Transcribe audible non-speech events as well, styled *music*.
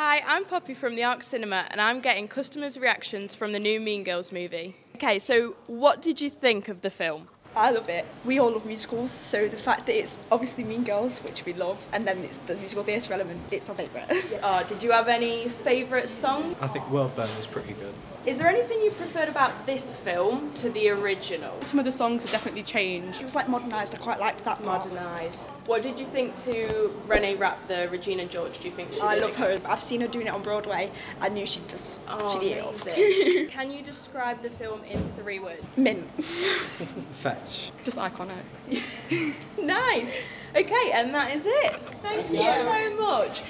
Hi, I'm Poppy from the Arc Cinema, and I'm getting customers' reactions from the new Mean Girls movie. Okay, so what did you think of the film? I love it. We all love musicals, so the fact that it's obviously Mean Girls, which we love, and then it's the musical theatre element, it's our favourite. Uh, did you have any favourite songs? I think World Burn was pretty good. Is there anything you preferred about this film to the original? Some of the songs have definitely changed. It was like modernised, I quite liked that part. Modernised. What did you think to Renee Rapp, the Regina George? Do you think she I did love it her. I've seen her doing it on Broadway. I knew she'd just Oh, she'd eat it up. *laughs* Can you describe the film in three words? Mint. Fetch. Just iconic. *laughs* Nice. Okay, and that is it. Thank you so much.